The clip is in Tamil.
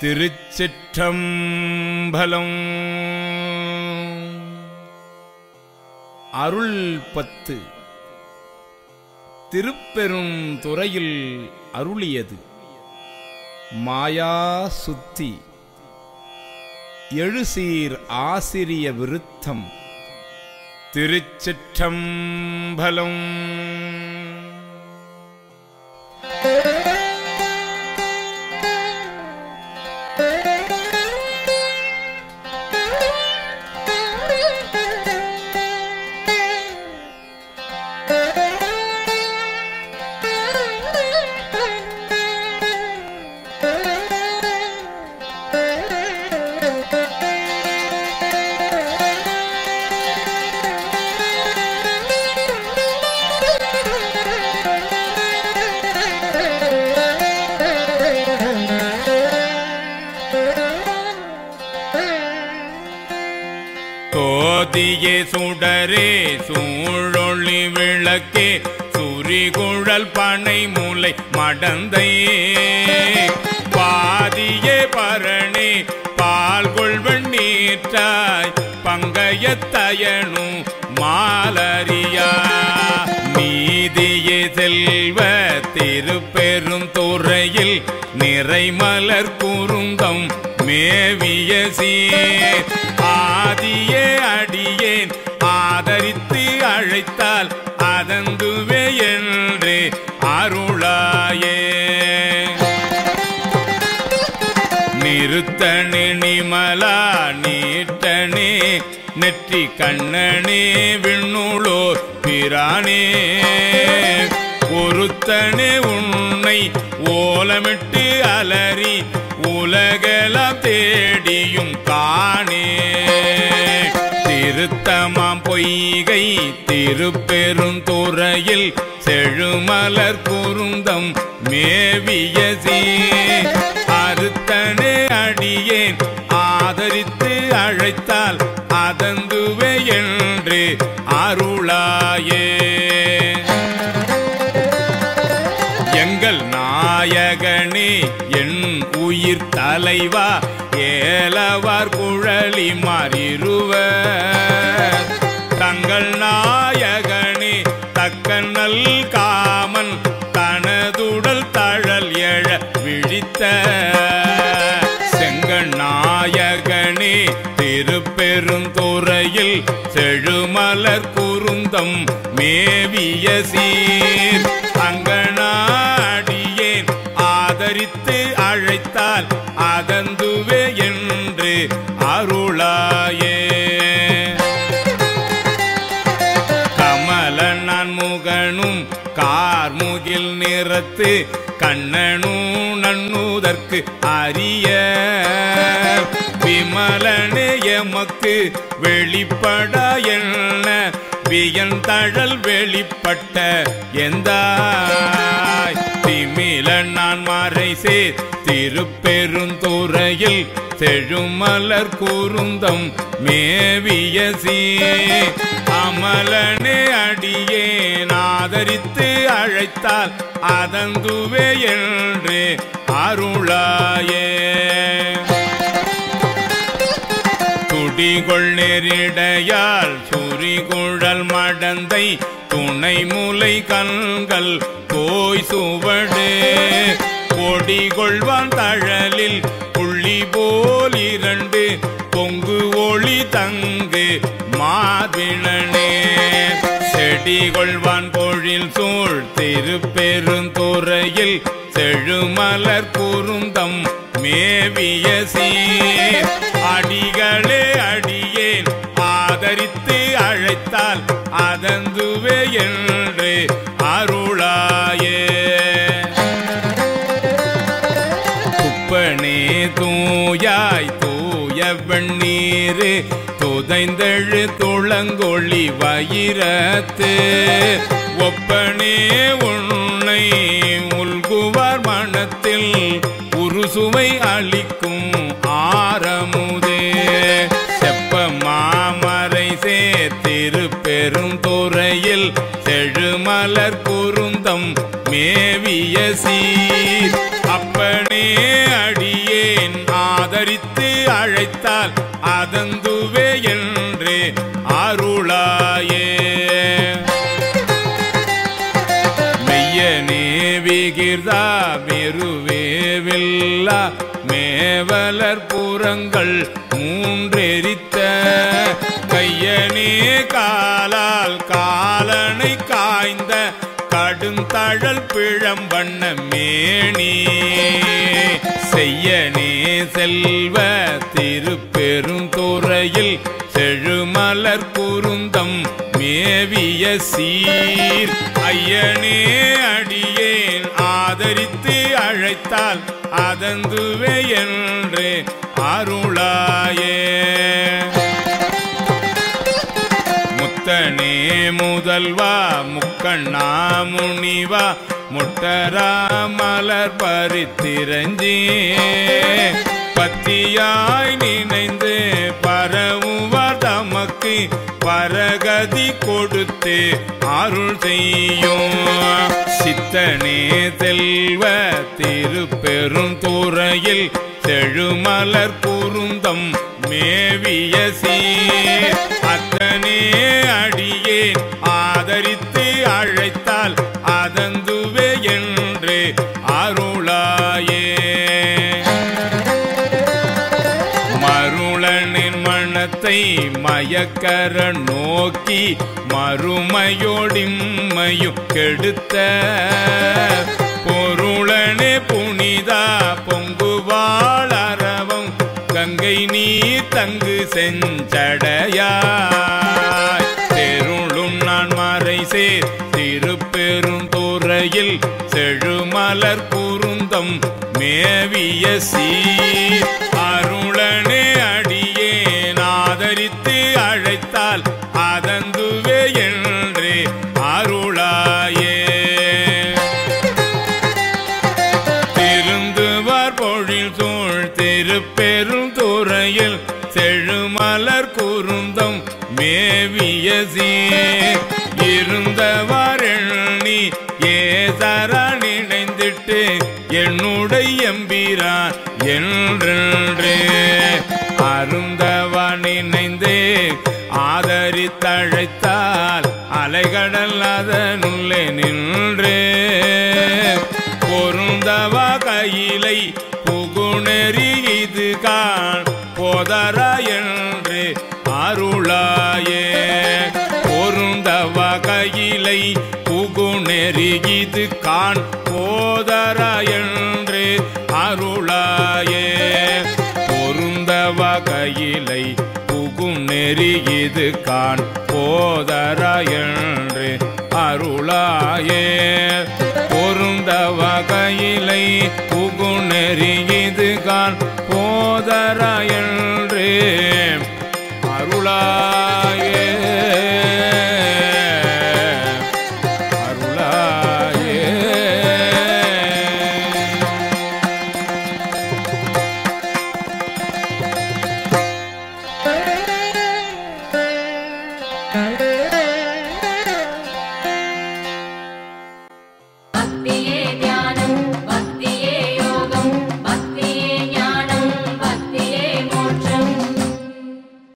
திருச்சிற்றம்பலம். அருள் பத்து. திருப்பெரும் துறையில் அருளியது. மாயா சுத்தி. எழுசீர் ஆசிரிய விருத்தம். திருச்சிற்றம்பலம். கோதியே சுடரே சூழொளி விளக்கே சுரிகுழல் பனை மூலை மடந்தையே. பாதியே பரணி பால் கொள்வன் நீற்றாய் பங்கையத்தயனும் மாலரியா. நீதியே செல்வ திருப்பெரும் துறையில் நிறைமலர் குருந்தம் மேவிய சீர். அடியேன். ஆதரித்து அழைத்தால் அதந்துவே என்று அருளாயே. நிறுத்தணி நிமலா நீட்டனே நெற்றி கண்ணனே விண்ணுளோர் பிரானே. ஒருத்தனே உன்னை ஓலமிட்டு அலறி உலகலாம் தேடியும் காணே. திருத்தமாம் பொய்கை திருப்பெருந்துறையில் செழுமலர் குருந்தம் மேவிய அறுத்தனே அடியேன் ஆதரித்து அழைத்தால் அதந்துவே என்று அருளாயே. எங்கள் நாயகனே என் உயிர் தலைவா ஏலவார் குழலி மாறிருவர் வைத்த செங்கநாயகனே திருப்பெருந்துறையில் செழுமலர் குருந்தம் மேவிய சீர். அங்கனாடியேன் ஆதரித்து அழைத்தால் அதந்துவே என்று அருளா கார்முகில் நிறத்து கண்ணனும் நன்னுதற்கு அரிய. விமலனே எமக்கு வெளிப்பட என்ன? வியந்தழல் வெளிப்பட்ட எந்த திமில நான் மாறை சேர் திருப்பெருந்துறையில் செழுமலர் குருந்தம் மேவிய சீ அமலனே அடியே நாதரித்து அழைத்தால் அதங்குவே என்று அருளாயே. குடிகொள் நெறிடையால் சுரிகுழல் மடந்தை துணை முலை கண்கள் கோய் சுவடு. கொடிகொள்வான் தழலில் ஒளி போல் இரண்டு பொங்கு ஒளி தங்கு மார்பிணனே செடிகொள்வான் பொழில் சூழ் திருப்பெருந்துறையில் செழுமலர் குருந்தம் மேவிய சீர். அடிகளே அடியேன் ஆதரித்து அழைத்தால் அதந்துவே என்று வெண்ணீரு துதைந்தெழு துளங்கொழி வயிரத்து ஒப்பனே உன்னை உள்குவார் மனத்தில் உருசுவை அளிக்கும் ஆரமுதே. செப்ப மாமரை சேர்த்திருப்பெரும் துறையில் செழுமலர் குருந்தம் மேவிய சீர். ஆதந்துவே என்றே அருளாயே. மெய்யனே விகிர்தா மெருவேவில்லா. மேவலர் புறங்கள் மூன்றெரித்த. கையனே காலால் காலனை காய்ந்த. கடுந்தழல் பிழம்பண்ண மேணி செய்யனே செல்வ திருப்பெருந்துறையில் செழுமலர் குருந்தம் மேவிய சீர். ஐயனே அடியேன் ஆதரித்து அழைத்தால் அதந்துவே என்று அருளாயே. முத்தனே முதல்வா முக்கண்ணா முனிவா முட்டரா மலர் பறித்திரஞ்சி பத்தியாய் நினைந்து பரவுவார் தமக்கு பரகதி கொடுத்து அருள் செய்யும். சித்தனே செல்வ திருப்பெரும் துறையில் செழுமலர் குருந்தம் மேவிய சீர் மனத்தை மயக்கர நோக்கி மறுமையோடிம்மையும் கெடுத்த பொருளனே புனிதா பொங்குவாளரவம். கங்கை நீ தங்கு செஞ்சடையாய். தெருளும் நான் மறை சேர் திருப்பெரும் துறையில் செழுமலர் குருந்தம் மேவிய சீர். விட்டு என்னுடைய எம்பிரான் என்றென்று. அருந்தவா நினைந்தே ஆதரித்தழைத்தால் அலைகடல் அதனுள்ளே நின்று. பொருந்தவ கையிலை புகுணெறி இது காண் போதரா என்று அருளாயே. பொருந்தவ கையிலை புகுணெறி இது காண் சகோதர என்று அருளாயே. பொருந்த வகையிலை புகும் நெறி இது காண் போதரா என்று அருளாயே. பொருந்தவ கையிலை புகுநெறி இது காண் போதரா என்று அருளாயே அருளாயே